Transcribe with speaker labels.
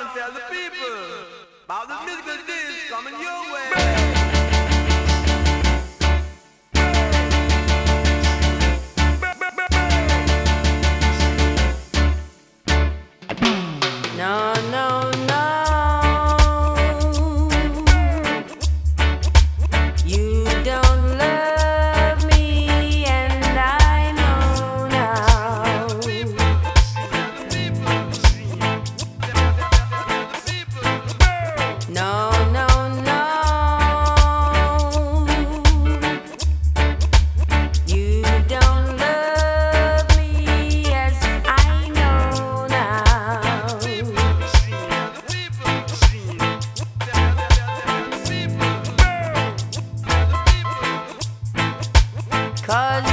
Speaker 1: and tell the people about the musical disc coming your way.
Speaker 2: No, no, no. You don't love me as I know now. Cause